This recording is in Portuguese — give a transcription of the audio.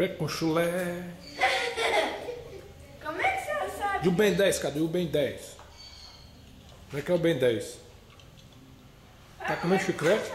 Pé com chulé. Como é que você sabe? E o Ben 10, cadê o Ben 10? Como é que é o Ben 10? Tá comendo chiclete?